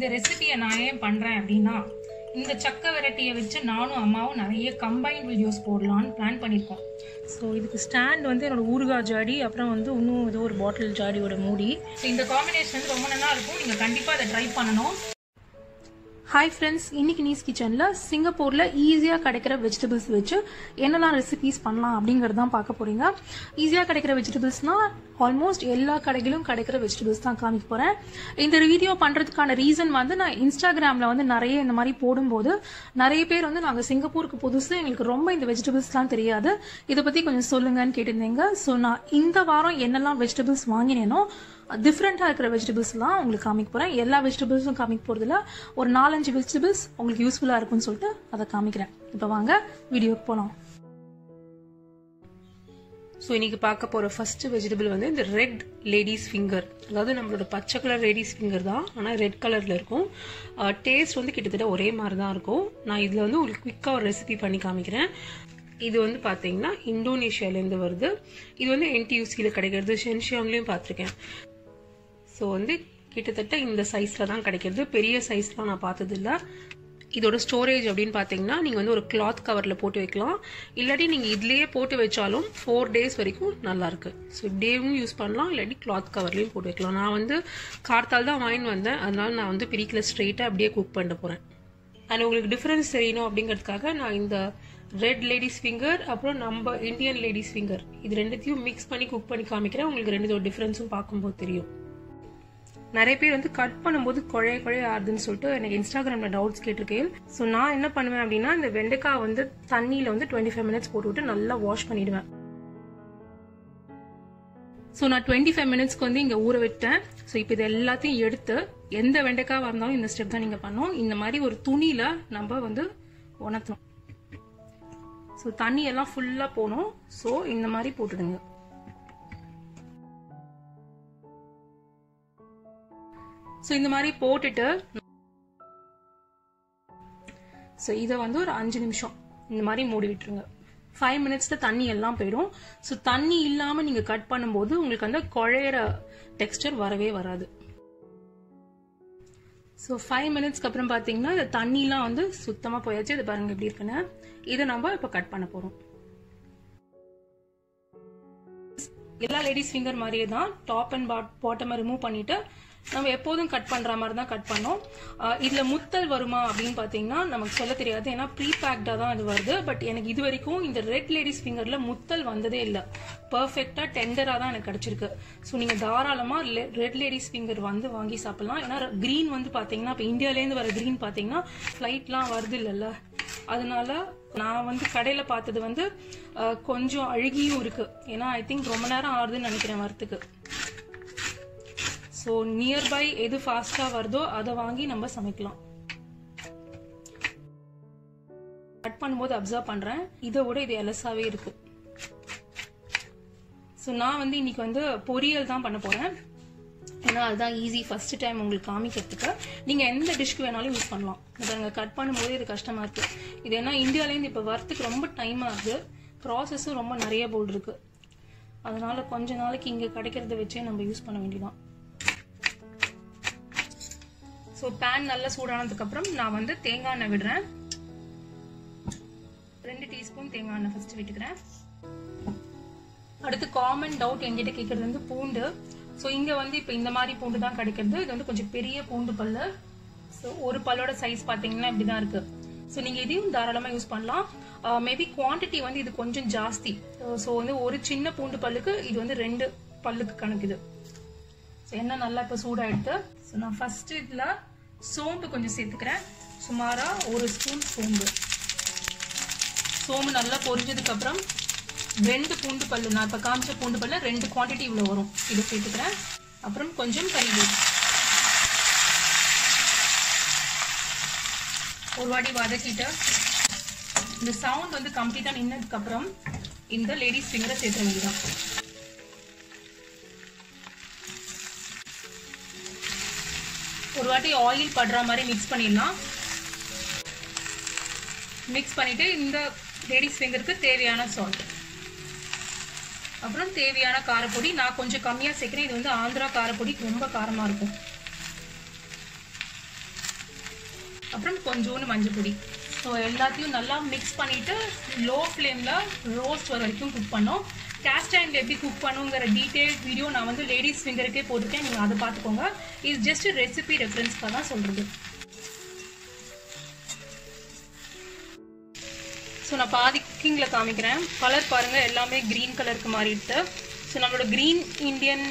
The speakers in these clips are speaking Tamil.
இந்த ரெசிபியை நான் ஏன் பண்ணுறேன் அப்படின்னா இந்த சக்கை வெரைட்டியை வச்சு நானும் அம்மாவும் நிறைய கம்பைன் வீடியோஸ் போடலான்னு பிளான் பண்ணியிருக்கோம் ஸோ இதுக்கு ஸ்டாண்ட் வந்து என்னோட ஊறுகாய் ஜாடி அப்புறம் வந்து இன்னும் ஏதோ ஒரு பாட்டில் ஜாடியோட மூடி. ஸோ இந்த காம்பினேஷன் வந்து ரொம்ப நல்லா இருக்கும். நீங்கள் கண்டிப்பாக அதை ட்ரை பண்ணணும். ஹாய் ஃப்ரெண்ட்ஸ் இன்னைக்கு நீஸ் கிச்சனில் சிங்கப்பூரில் ஈஸியாக கிடைக்கிற வெஜிடபிள்ஸ் வச்சு என்னெல்லாம் ரெசிபீஸ் பண்ணலாம் அப்படிங்கிறது தான் பார்க்க போறீங்க. ஈஸியாக கிடைக்கிற வெஜிடபிள்ஸ்னால் ஆல்மோஸ்ட் எல்லா கடைகளிலும் கிடைக்கிற வெஜிடபிள்ஸ் தான் காமிக்க போகிறேன் இந்த வீடியோ பண்ணுறதுக்கான ரீசன் வந்து நான் இன்ஸ்டாகிராமில் வந்து நிறைய இந்த மாதிரி போடும்போது நிறைய பேர் வந்து நாங்கள் சிங்கப்பூருக்கு புதுசு எங்களுக்கு ரொம்ப இந்த வெஜிடபிள்ஸ்லாம் தெரியாது. இதை பற்றி கொஞ்சம் சொல்லுங்கன்னு கேட்டிருந்தீங்க. ஸோ நான் இந்த வாரம் என்னெல்லாம் வெஜிடபிள்ஸ் வாங்கினேனோ டிஃப்ரெண்ட்டாக இருக்கிற வெஜிடபிள்ஸ்லாம் உங்களுக்கு காமிக்க போகிறேன் எல்லா வெஜிடபிள்ஸும் காமிக்க போகிறதுல ஒரு நாலஞ்சு வெஜிடபிள்ஸ் உங்களுக்கு யூஸ்ஃபுல்லாக இருக்கும்னு சொல்லிட்டு அதை காமிக்கிறேன். இப்போ வாங்க வீடியோக்கு போகலாம் ஸோ இன்றைக்கி பார்க்க போகிற ஃபஸ்ட்டு வெஜிடபிள் வந்து இந்த ரெட் லேடிஸ் ஃபிங்கர் அதாவது நம்மளோட பச்சை கலர் லேடிஸ் ஃபிங்கர் தான் ஆனால் ரெட் கலரில் இருக்கும். டேஸ்ட் வந்து கிட்டத்தட்ட ஒரே மாதிரி தான் இருக்கும். நான் இதில் வந்து உங்களுக்கு குயிக்காக ஒரு ரெசிபி பண்ணி காமிக்கிறேன். இது வந்து பார்த்தீங்கன்னா இந்தோனேஷியாலேருந்து வருது. இது வந்து என்டியூசியில் கிடைக்கிறது. ஷென்ஷியாங்லேயும் பார்த்துருக்கேன். ஸோ வந்து கிட்டத்தட்ட இந்த சைஸில் தான் கிடைக்கிறது. பெரிய சைஸ்லாம் நான் பார்த்ததில்ல. இதோட ஸ்டோரேஜ் அப்படின்னு பார்த்தீங்கன்னா நீங்கள் வந்து ஒரு கிளாத் கவரில் போட்டு வைக்கலாம். இல்லாட்டி நீங்கள் இதுலேயே போட்டு வச்சாலும் ஃபோர் டேஸ் வரைக்கும் நல்லாயிருக்கு ஸோ இப்படியும் யூஸ் பண்ணலாம். இல்லாட்டி கிளாத் கவர்லேயும் போட்டு வைக்கலாம். நான் வந்து கார்த்தால் தான் வாங்கின்னு வந்தேன். அதனால நான் வந்து பிரிக்கல. ஸ்ட்ரெயிட்டாக அப்படியே குக் பண்ண போகிறேன் அண்ட் உங்களுக்கு டிஃப்ரென்ஸ் தெரியணும் அப்படிங்கிறதுக்காக நான் இந்த ரெட் லேடிஸ் ஃபிங்கர் அப்புறம் நம்ம இந்தியன் லேடிஸ் ஃபிங்கர் இது ரெண்டுத்தையும் மிக்ஸ் பண்ணி குக் பண்ணி காமிக்கிறேன். உங்களுக்கு ரெண்டு டிஃப்ரென்ஸும் பார்க்கும்போது தெரியும். நிறைய பேர் வந்து கட் பண்ணும்போது குழைய குழைய ஆறுதுன்னு சொல்லிட்டு எனக்கு இன்ஸ்டாகிராமில் டவுட்ஸ் கேட்டிருக்கேன். ஸோ நான் என்ன பண்ணுவேன் அப்படின்னா இந்த வெண்டைக்காய் வந்து தண்ணியில் வந்து டுவெண்ட்டி ஃபைவ் மினிட்ஸ் போட்டுவிட்டு நல்லா வாஷ் பண்ணிடுவேன். ஸோ நான் டுவெண்ட்டி ஃபைவ் மினிட்ஸ்க்கு வந்து இங்கே ஊற விட்டேன். ஸோ இப்போ இது எல்லாத்தையும் எடுத்து எந்த வெண்டைக்காவாக இருந்தாலும் இந்த ஸ்டெப் தான் நீங்கள் பண்ணணும். இந்த மாதிரி ஒரு துணியில் நம்ம வந்து உணர்த்தணும். ஸோ தண்ணி எல்லாம் ஃபுல்லாக போகணும். ஸோ இந்த மாதிரி போட்டுடுங்க. ஸோ இந்த மாதிரி போட்டுட்டு ஸோ இதை வந்து ஒரு அஞ்சு நிமிஷம் இந்த மாதிரி மூடி விட்டுருங்க. ஃபைவ் மினிட்ஸ்ல தண்ணி எல்லாம் போயிடும். ஸோ தண்ணி இல்லாமல் நீங்கள் கட் பண்ணும்போது உங்களுக்கு அந்த குழையிற டெக்ஸ்டர் வரவே வராது. ஸோ ஃபைவ் மினிட்ஸ்க்கு அப்புறம் பார்த்தீங்கன்னா இந்த தண்ணிலாம் வந்து சுத்தமாக போயாச்சு. இது பாருங்க எப்படி இருக்குன்னு. இதை நம்ம இப்போ கட் பண்ண போகிறோம் எல்லா லேடிஸ் ஃபிங்கர் மாதிரியே தான் டாப் அண்ட் பாட் பாட்டமை ரிமூவ் பண்ணிட்டு நம்ம எப்போதும் கட் பண்ற மாதிரி தான் கட் பண்ணோம் இதுல முத்தல் வருமா அப்படின்னு பாத்தீங்கன்னா நமக்கு சொல்ல தெரியாது. ஏன்னா ப்ரீ பேக்டாக தான் இது வருது. பட் எனக்கு இது வரைக்கும் இந்த ரெட் லேடிஸ் ஃபிங்கர்ல முத்தல் வந்ததே இல்லை. பர்ஃபெக்டா டெண்டரா தான் எனக்கு கிடைச்சிருக்கு. ஸோ நீங்க தாராளமா ரெட் லேடிஸ் ஃபிங்கர் வந்து வாங்கி சாப்பிடலாம். ஏன்னா கிரீன் வந்து பாத்தீங்கன்னா இப்போ இந்தியாலேருந்து வர கிரீன் பாத்தீங்கன்னா ஃபிளைட்லாம் வருது இல்லைல்ல. அதனால நான் வந்து கடையில பார்த்தது வந்து கொஞ்சம் அழுகியும் இருக்கு. ஏன்னா ஐ திங்க் ரொம்ப நேரம் ஆகுதுன்னு நினைக்கிறேன் வரத்துக்கு ஸோ நியர்பை எது ஃபாஸ்ட்டாக வருதோ அதை வாங்கி நம்ம சமைக்கலாம். கட் பண்ணும்போது அப்சர்வ் பண்ணுறேன் இதை விட இது எலசாவே இருக்கு. ஸோ நான் வந்து இன்னைக்கு வந்து பொரியல் தான் பண்ண போகிறேன் ஏன்னா அதுதான் ஈஸி ஃபர்ஸ்ட் டைம் உங்களுக்கு காமிக்கிறதுக்கு. நீங்கள் எந்த டிஷ்க்கு வேணாலும் யூஸ் பண்ணலாம். பாருங்க கட் பண்ணும்போது இது கஷ்டமாக இருக்கு. இது ஏன்னா இந்தியாவிலேருந்து இப்போ வரத்துக்கு ரொம்ப டைம் ஆகுது. ப்ராசஸும் ரொம்ப நிறைய போல் இருக்கு. அதனால கொஞ்ச நாளைக்கு இங்கே கிடைக்கிறத வச்சே நம்ம யூஸ் பண்ண வேண்டியதான் ஸோ பேன் நல்லா சூடானதுக்கப்புறம் நான் வந்து தேங்காய் எண்ணெய் விடுறேன். ரெண்டு டீஸ்பூன் தேங்காய் எண்ணெய் ஃபர்ஸ்ட் விட்டுக்கிறேன். அடுத்து காமன் டவுட் எங்கிட்ட கேட்கறது வந்து பூண்டு. ஸோ இங்கே வந்து இப்போ இந்த மாதிரி பூண்டு தான் கிடைக்கிறது. இது வந்து கொஞ்சம் பெரிய பூண்டு பல்லு. ஸோ ஒரு பல்லோட சைஸ் பார்த்தீங்கன்னா இப்படி தான் இருக்கு. ஸோ நீங்கள் இதையும் தாராளமாக யூஸ் பண்ணலாம். Uh, மேபி குவான்டிட்டி வந்து இது கொஞ்சம் ஜாஸ்தி. ஸோ வந்து ஒரு சின்ன பூண்டு பல்லுக்கு இது வந்து ரெண்டு பல்லுக்கு கணக்குது ஸோ எண்ணெய் நல்லா இப்போ சூடாகிடுது ஸோ நான் ஃபர்ஸ்ட் இதில் சோம்பு கொஞ்சம் சேர்த்துக்கிறேன். சுமாராக ஒரு ஸ்பூன் சோம்பு. சோம்பு நல்லா பொரிஞ்சதுக்கு அப்புறம் ரெண்டு பூண்டு பல்லு நான் இப்போ காமிச்ச பூண்டு பல்லு ரெண்டு குவான்டிட்டி இவ்வளோ வரும். இதை சேர்த்துக்கிறேன். அப்புறம் கொஞ்சம் கறிவேல் ஒரு வாட்டி வதக்கிட்டு இந்த சவுண்ட் வந்து கம்ப்ளீட்டாக நின்னதுக்கு அப்புறம் இந்த லேடிஸ் ஃபிங்கரை சேர்த்துற வேண்டியதான் ஒரு வாட்டி ஆயில் படுற மாதிரி மிக்ஸ் பண்ணிடலாம். மிக்ஸ் பண்ணிட்டு இந்த லேடிஸ் ஃபிங்கருக்கு தேவையான சால்ட் அப்புறம் தேவையான காரப்பொடி. நான் கொஞ்சம் கம்மியாக சேர்க்குறேன். இது வந்து ஆந்திரா காரப்பொடி. ரொம்ப காரமாக இருக்கும். அப்புறம் கொஞ்சோண்டு மஞ்சள் பொடி. ஸோ எல்லாத்தையும் நல்லா மிக்ஸ் பண்ணிவிட்டு லோ ஃப்ளேமில் ரோஸ்ட் வர வரைக்கும் குக் பண்ணோம் கேஸ்ட் அயனில் எப்படி குக் பண்ணுங்கிற டீட்டெயில் வீடியோ நான் வந்து லேடிஸ் ஃபிங்கருக்கே போட்டிருக்கேன். நீங்கள் அதை பார்த்துக்கோங்க. இது ஜஸ்ட் ரெசிபி ரெஃபரன்ஸ்க்காக தான் சொல்கிறது ஸோ நான் பாதி குக்கிங்கில் காமிக்கிறேன். கலர் பாருங்கள் எல்லாமே க்ரீன் கலருக்கு மாறிடுது ஸோ நம்மளோட க்ரீன் இந்தியன்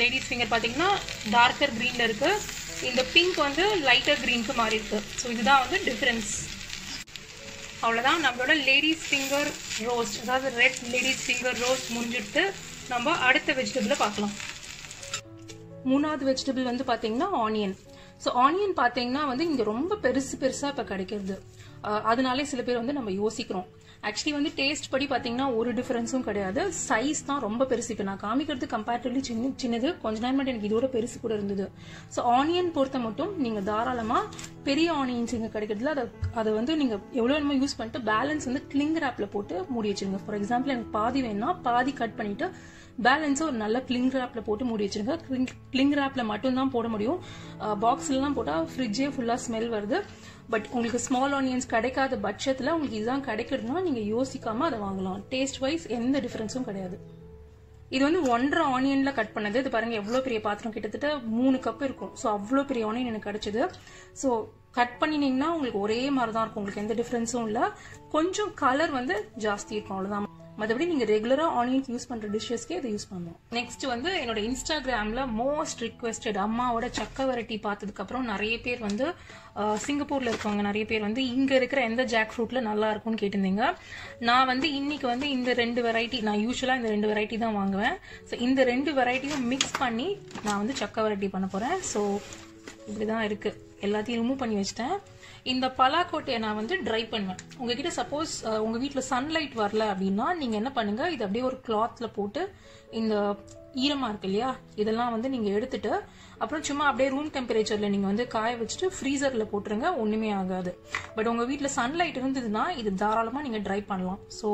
லேடிஸ் ஃபிங்கர் பார்த்தீங்கன்னா டார்க்கர் க்ரீனில் இருக்குது இந்த பிங்க் வந்து லைட்டர் க்ரீனுக்கு மாறி இருக்கு ஸோ இதுதான் வந்து டிஃப்ரென்ஸ் அவ்வளோதான் நம்மளோட லேடிஸ் ஃபிங்கர் ரோஸ்ட் அதாவது ரெட் லேடிஸ் ஃபிங்கர் ரோஸ்ட் முடிஞ்சுட்டு நம்ம அடுத்த வெஜிடபிளை பார்க்கலாம். மூணாவது வெஜிடபிள் வந்து பார்த்தீங்கன்னா ஆனியன் ஸோ ஆனியன் பார்த்தீங்கன்னா வந்து இங்கே ரொம்ப பெருசு பெருசாக இப்போ கிடைக்கிறது. அதனாலே சில பேர் வந்து நம்ம யோசிக்கிறோம். ஆக்சுவலி வந்து டேஸ்ட் படி பார்த்தீங்கன்னா ஒரு டிஃபரன்ஸும் கிடையாது. சைஸ் தான் ரொம்ப பெருசு. இப்போ நான் காமிக்கிறது கம்பேரிட்டிவ்லி சின்ன சின்னது. கொஞ்ச நேரம் மட்டும் எனக்கு இதோட பெருசு கூட இருந்தது. ஸோ ஆனியன் பொறுத்த மட்டும் நீங்கள் தாராளமாக பெரிய ஆனியன்ஸ் இங்கே கிடைக்கிறதுல அதை அதை வந்து நீங்கள் எவ்வளோ வேணுமோ யூஸ் பண்ணிட்டு பேலன்ஸ் வந்து கிளிங் ரேப்பில் போட்டு மூடி வச்சுருங்க. ஃபார் எக்ஸாம்பிள் எனக்கு பாதி வேணும்னா பாதி கட் பண்ணிவிட்டு பேலன்ஸை ஒரு நல்ல கிளிங் ரேப்பில் போட்டு மூடி வச்சிருங்க. கிளிங் ரேப்பில் மட்டும்தான் போட முடியும். பாக்ஸ்லாம் போட்டால் ஃப்ரிட்ஜே ஃபுல்லாக ஸ்மெல் வருது. பட் உங்களுக்கு ஸ்மால் ஆனியன்ஸ் கிடைக்காத பட்சத்தில் உங்களுக்கு இதுதான் கிடைக்கிறதுனா நீங்கள் யோசிக்காமல் அதை வாங்கலாம். டேஸ்ட் வைஸ் எந்த டிஃப்ரென்ஸும் கிடையாது. இது வந்து ஒன்றரை ஆனியனில் கட் பண்ணது. இது பாருங்கள் எவ்வளோ பெரிய பாத்திரம்? கிட்டத்தட்ட மூணு கப் இருக்கும். ஸோ அவ்வளோ பெரிய ஆனியன் எனக்கு கிடச்சிது. ஸோ கட் பண்ணினீங்கன்னா உங்களுக்கு ஒரே மாதிரி தான் இருக்கும். உங்களுக்கு எந்த டிஃப்ரென்ஸும் இல்லை. கொஞ்சம் கலர் வந்து ஜாஸ்தி இருக்கும். அவ்வளோதான் மற்றபடி நீங்கள் ரெகுலராக ஆனியன்ஸ் யூஸ் பண்ணுற டிஷ்ஷஸ்க்கே இதை யூஸ் பண்ணலாம். நெக்ஸ்ட் வந்து என்னோட இன்ஸ்டாகிராமில் மோஸ்ட் ரிக்வெஸ்டட் அம்மாவோட சக்க வெரைட்டி பார்த்ததுக்கப்புறம் நிறைய பேர் வந்து சிங்கப்பூரில் சிங்கப்பூர்ல இருக்கவங்க நிறைய பேர் வந்து இங்க இருக்கிற எந்த ஜாக் ஃப்ரூட்ல நல்லா இருக்கும்னு கேட்டிருந்தீங்க. நான் வந்து இன்னைக்கு வந்து இந்த ரெண்டு வெரைட்டி நான் யூஸ்வலா இந்த ரெண்டு வெரைட்டி தான் வாங்குவேன். ஸோ இந்த ரெண்டு வெரைட்டியும் மிக்ஸ் பண்ணி நான் வந்து சக்க வெரைட்டி பண்ண போறேன். ஸோ இப்படிதான் இருக்கு. எல்லாத்தையும் ரிமூவ் பண்ணி வச்சிட்டேன். இந்த பலாக்கோட்டையை நான் வந்து ட்ரை பண்ணுவேன். உங்ககிட்ட சப்போஸ் உங்க வீட்டில் சன்லைட் வரல அப்படின்னா நீங்க என்ன பண்ணுங்க இது அப்படியே ஒரு கிளாத்ல போட்டு இந்த ஈரமா இருக்கு இல்லையா இதெல்லாம் வந்து நீங்க எடுத்துட்டு அப்புறம் சும்மா அப்படியே ரூம் டெம்பரேச்சர்ல நீங்க வந்து காய வச்சுட்டு ஃப்ரீசர்ல போட்டுருங்க ஒண்ணுமே ஆகாது. பட் உங்க வீட்டில் சன்லைட் இருந்ததுன்னா இது தாராளமா நீங்க ட்ரை பண்ணலாம். ஸோ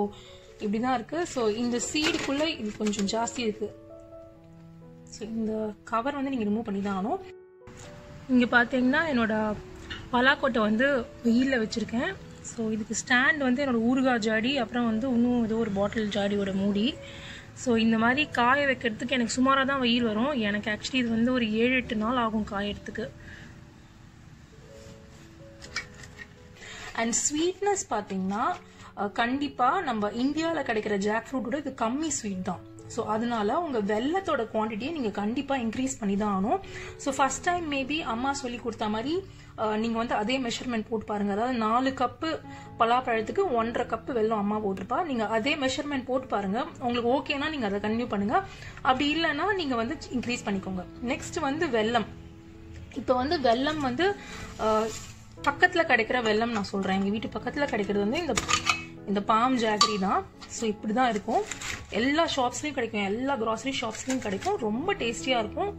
இப்படிதான் இருக்கு. ஸோ இந்த சீடுக்குள்ள இது கொஞ்சம் ஜாஸ்தி இருக்கு. ஸோ இந்த கவர் வந்து நீங்க ரிமூவ் பண்ணி தான் ஆகணும். இங்கே பார்த்தீங்கன்னா என்னோட பலாக்கொட்டை வந்து வெயிலில் வச்சுருக்கேன். ஸோ இதுக்கு ஸ்டாண்ட் வந்து என்னோடய ஊறுகாய் ஜாடி அப்புறம் வந்து இன்னும் ஏதோ ஒரு பாட்டில் ஜாடியோட மூடி. ஸோ இந்த மாதிரி காய வைக்கிறதுக்கு எனக்கு சுமாராக தான் வெயில் வரும். எனக்கு ஆக்சுவலி இது வந்து ஒரு ஏழு எட்டு நாள் ஆகும் காயறதுக்கு. அண்ட் ஸ்வீட்னஸ் பார்த்தீங்கன்னா கண்டிப்பாக நம்ம இந்தியாவில் கிடைக்கிற ஜாக் ஃப்ரூட்டோட இது கம்மி ஸ்வீட் தான். ஸோ அதனால உங்கள் வெள்ளத்தோட குவான்டிட்டியை நீங்கள் கண்டிப்பாக இன்க்ரீஸ் பண்ணி தான் ஆகணும். ஸோ ஃபர்ஸ்ட் டைம் மேபி அம்மா சொல்லி கொடுத்த மாதிரி நீங்கள் வந்து அதே மெஷர்மெண்ட் போட்டு பாருங்க. அதாவது நாலு கப்பு பலாப்பழத்துக்கு ஒன்றரை கப்பு வெல்லம் அம்மா போட்டிருப்பா. நீங்கள் அதே மெஷர்மெண்ட் போட்டு பாருங்க. உங்களுக்கு ஓகேனா நீங்கள் அதை கன்டினியூ பண்ணுங்க. அப்படி இல்லைன்னா நீங்கள் வந்து இன்க்ரீஸ் பண்ணிக்கோங்க. நெக்ஸ்ட் வந்து வெல்லம் இப்போ வந்து வெல்லம் வந்து பக்கத்தில் கிடைக்கிற வெல்லம் நான் சொல்கிறேன் எங்கள் வீட்டு பக்கத்தில் கிடைக்கிறது வந்து இந்த இந்த பாம் ஜாகரி தான். ஸோ இப்படி தான் இருக்கும். எல்லா ஷாப்ஸ்லையும் கிடைக்கும். எல்லா கிராசரி ஷாப்ஸ்லையும் கிடைக்கும். ரொம்ப டேஸ்டியா இருக்கும்.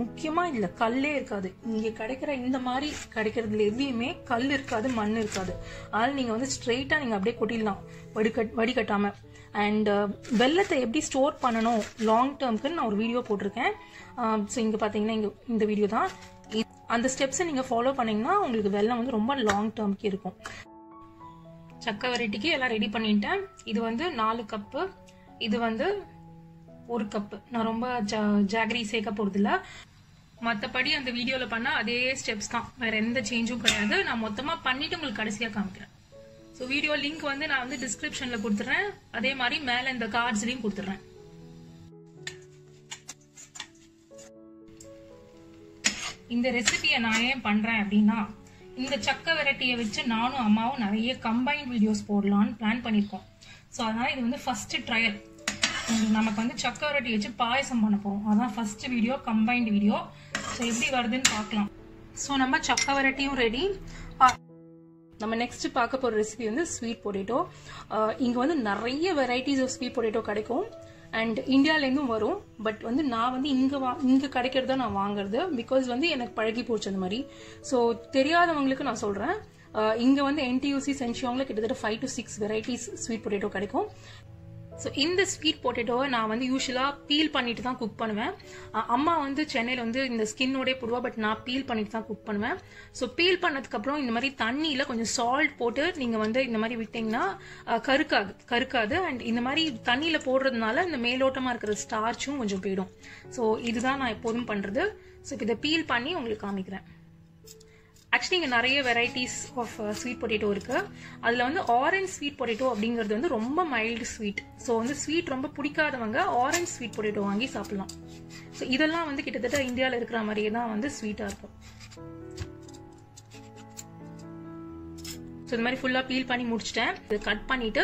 முக்கியமா இதுல கல்லே இருக்காது. இங்க கிடைக்கிற இந்த மாதிரி கிடைக்கிறதுல எதுலையுமே கல் இருக்காது மண் இருக்காது. அதனால நீங்க வந்து ஸ்ட்ரெயிட்டா நீங்க அப்படியே கொட்டிடலாம். வடிகட் வடிகட்டாம அண்ட் uh, வெள்ளத்தை எப்படி ஸ்டோர் பண்ணணும்? லாங் டேர்ம்க்குன்னு நான் ஒரு வீடியோ போட்டிருக்கேன். Um, ஸோ இங்கே பார்த்தீங்கன்னா இங்கே இந்த வீடியோ தான். அந்த ஸ்டெப்ஸை நீங்கள் ஃபாலோ பண்ணீங்கன்னா உங்களுக்கு வெள்ளம் வந்து ரொம்ப லாங் டேர்ம்க்கு இருக்கும். சக்கை வெரைட்டிக்கு எல்லாம் ரெடி பண்ணிட்டேன். இது வந்து நாலு கப்பு இது வந்து ஒரு கப்பு நான் ரொம்ப ஜா- ஜாகரி சேர்க்க போகிறதில்ல மற்றபடி அந்த வீடியோவில் பண்ணால் அதே ஸ்டெப்ஸ் தான். வேற எந்த சேஞ்சும் கிடையாது. நான் மொத்தமாக பண்ணிட்டு உங்களுக்கு கடைசியாக காமிக்கிறேன். ஸோ வீடியோ லிங்க் வந்து நான் வந்து டிஸ்கிரிப்ஷனில் கொடுத்துட்றேன் அதே மாதிரி மேலே இந்த கார்ட்ஸ்லையும் கொடுத்துட்றேன் இந்த ரெசிபியை நான் ஏன் பண்றேன் அப்படின்னா இந்த சக்க வெரைட்டியை வச்சு நானும் அம்மாவும் நிறைய கம்பைன் வீடியோஸ் போடலான்னு பிளான் பண்ணியிருக்கோம் ஸோ அதனால் இது வந்து ஃபஸ்ட்டு ட்ரையல் நமக்கு வந்து சக்க வெரைட்டி வச்சு பாயசம் பண்ண போகிறோம் அதான் first video combined video so எப்படி வருதுன்னு பார்க்கலாம். ஸோ நம்ம சக்க வெரைட்டியும் ரெடி நம்ம நெக்ஸ்ட் பார்க்க போகிற ரெசிபி வந்து ஸ்வீட் பொட்டேட்டோ இங்கே வந்து நிறைய வெரைட்டிஸ் ஆஃப் ஸ்வீட் பொட்டேட்டோ கிடைக்கும். அண்ட் இந்தியாவிலேருந்தும் வரும். பட் வந்து நான் வந்து இங்கே வா இங்க கிடைக்கிறத நான் வாங்குறது. பிகாஸ் வந்து எனக்கு பழகி போச்சு அந்த மாதிரி. ஸோ தெரியாதவங்களுக்கு நான் சொல்கிறேன் Uh, இங்கே வந்து என்டியூசி சென்ஷியோங்கில் கிட்டத்தட்ட five to six varieties sweet potato கிடைக்கும். ஸோ இந்த ஸ்வீட் பொட்டேட்டோவை நான் வந்து யூஸ்வலாக பீல் பண்ணிட்டு தான் குக் பண்ணுவேன். Uh, அம்மா வந்து சென்னையில் வந்து இந்த ஸ்கின்னோடே போடுவா பட் நான் பீல் பண்ணிட்டு தான் குக் பண்ணுவேன். ஸோ பீல் பண்ணதுக்கப்புறம் இந்த மாதிரி தண்ணியில் கொஞ்சம் சால்ட் போட்டு நீங்கள் வந்து இந்த மாதிரி விட்டிங்கன்னா uh, கருக்காது கருக்காது. அண்ட் இந்த மாதிரி தண்ணியில் போடுறதுனால இந்த மேலோட்டமாக இருக்கிற ஸ்டார்ச்சும் கொஞ்சம் போயிடும். ஸோ இதுதான் நான் எப்போதும் பண்ணுறது ஸோ இதை பீல் பண்ணி உங்களுக்கு காமிக்கிறேன். ஆக்சுவலி இங்கே நிறைய வெரைட்டிஸ் ஆஃப் ஸ்வீட் பொட்டேட்டோ இருக்கு. அதில் வந்து ஆரஞ்ச் ஸ்வீட் பொட்டேட்டோ அப்படிங்கிறது வந்து ரொம்ப மைல்டு ஸ்வீட் ஸோ வந்து ஸ்வீட் ரொம்ப பிடிக்காதவங்க ஆரஞ்ச் ஸ்வீட் பொட்டேட்டோ வாங்கி சாப்பிடலாம். ஸோ இதெல்லாம் வந்து கிட்டத்தட்ட இந்தியாவில் இருக்கிற மாதிரியே தான் வந்து ஸ்வீட்டாக இருக்கும். ஸோ இந்த மாதிரி ஃபுல்லாக பீல் பண்ணி முடிச்சிட்டேன். இது கட் பண்ணிட்டு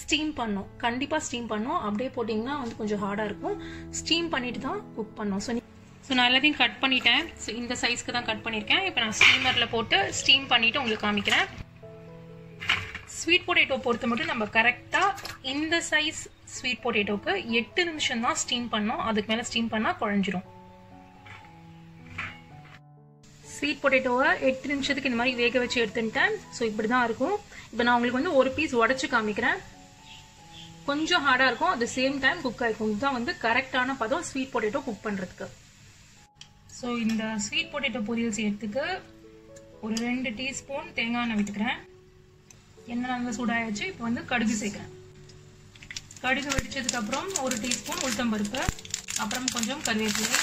ஸ்டீம் பண்ணோம் கண்டிப்பாக ஸ்டீம் பண்ணோம் அப்படியே போட்டிங்கன்னா வந்து கொஞ்சம் ஹார்டாக இருக்கும். ஸ்டீம் பண்ணிட்டு தான் குக் பண்ணோம் ஸோ ஸோ நான் எல்லாத்தையும் கட் பண்ணிட்டேன். ஸோ இந்த சைஸ்க்கு தான் கட் பண்ணியிருக்கேன் இப்போ நான் ஸ்டீமரில் போட்டு ஸ்டீம் பண்ணிவிட்டு உங்களுக்கு காமிக்கிறேன். ஸ்வீட் பொட்டேட்டோ பொறுத்த மட்டும் நம்ம கரெக்டாக இந்த சைஸ் ஸ்வீட் பொட்டேட்டோக்கு எட்டு நிமிஷம் தான் ஸ்டீம் பண்ணோம். அதுக்கு மேலே ஸ்டீம் பண்ணால் குழஞ்சிரும். ஸ்வீட் பொட்டேட்டோவை எட்டு நிமிஷத்துக்கு இந்த மாதிரி வேக வச்சு எடுத்துட்டேன் ஸோ இப்படி தான் இருக்கும். இப்போ நான் உங்களுக்கு வந்து ஒரு பீஸ் உடச்சி காமிக்கிறேன். கொஞ்சம் ஹார்டாக இருக்கும். அட் சேம் டைம் குக் ஆகிருக்கும் இதுதான் வந்து கரெக்டான பதம் ஸ்வீட் பொட்டேட்டோ குக் பண்ணுறதுக்கு ஸோ இந்த ஸ்வீட் பொட்டேட்டோ பொரியல் செய்யறதுக்கு ஒரு ரெண்டு டீஸ்பூன் தேங்காய் எண்ணெய் விட்டுக்கிறேன். எண்ணெய் நல்லா சூடாயாச்சு இப்போ வந்து கடுகு சேர்க்குறேன். கடுகு வெடிச்சதுக்கப்புறம் ஒரு டீஸ்பூன் உளுத்தம்பருப்பு அப்புறம் கொஞ்சம் கருவேப்பிலை.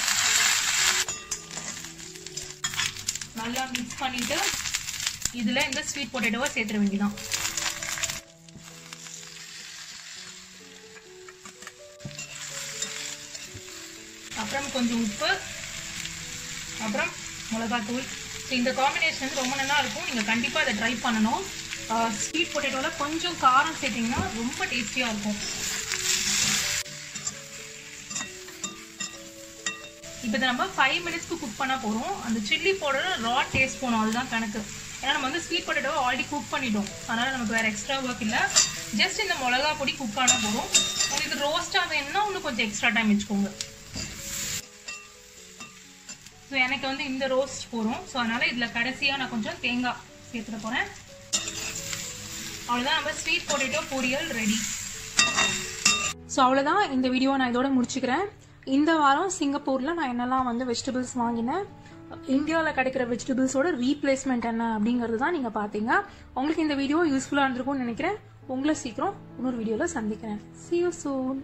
நல்லா மிக்ஸ் பண்ணிட்டு இதில் இந்த ஸ்வீட் பொட்டேட்டோவை சேர்த்துட வேண்டியதான் அப்புறம் கொஞ்சம் உப்பு அப்புறம் மிளகாத்தூள். ஸோ இந்த காம்பினேஷன் வந்து ரொம்ப நல்லா இருக்கும். நீங்கள் கண்டிப்பாக அதை ட்ரை பண்ணணும். ஸ்வீட் பொட்டேட்டோவில் கொஞ்சம் காரம் சேர்த்திங்கன்னா ரொம்ப டேஸ்டியாக இருக்கும். இப்போ இதை நம்ம ஃபைவ் மினிட்ஸ்க்கு குக் பண்ண போகிறோம் அந்த சில்லி பவுடர் ரா டேஸ்ட் போகணும். அதுதான் கணக்கு. ஏன்னா நம்ம வந்து ஸ்வீட் பொட்டேட்டோ ஆல்ரெடி குக் பண்ணிட்டோம். அதனால் நமக்கு வேறு எக்ஸ்ட்ரா ஒர்க் இல்லை. ஜஸ்ட் இந்த மிளகா பொடி குக் ஆனால் போகிறோம் உங்களுக்கு ரோஸ்ட்டாக வேணும்னா இன்னும் கொஞ்சம் எக்ஸ்ட்ரா டைம் வச்சுக்கோங்க. ஸோ எனக்கு வந்து இந்த ரோஸ்ட் போகிறோம் ஸோ அதனால் இதில் கடைசியாக நான் கொஞ்சம் தேங்காய் சேர்த்துட போகிறேன் அவ்வளோதான் நம்ம ஸ்வீட் பொட்டேட்டோ பொரியல் ரெடி ஸோ அவ்வளோதான் இந்த வீடியோ நான் இதோட முடிச்சுக்கிறேன். இந்த வாரம் சிங்கப்பூரில் நான் என்னெல்லாம் வந்து வெஜிடபிள்ஸ் வாங்கினேன் இந்தியாவில் கிடைக்கிற வெஜிடபிள்ஸோட ரீப்ளேஸ்மெண்ட் என்ன அப்படிங்கிறது தான் நீங்கள் பார்த்தீங்க உங்களுக்கு இந்த வீடியோ யூஸ்ஃபுல்லாக இருந்திருக்கும்னு நினைக்கிறேன். உங்களை சீக்கிரம் இன்னொரு வீடியோவில் சந்திக்கிறேன். C you soon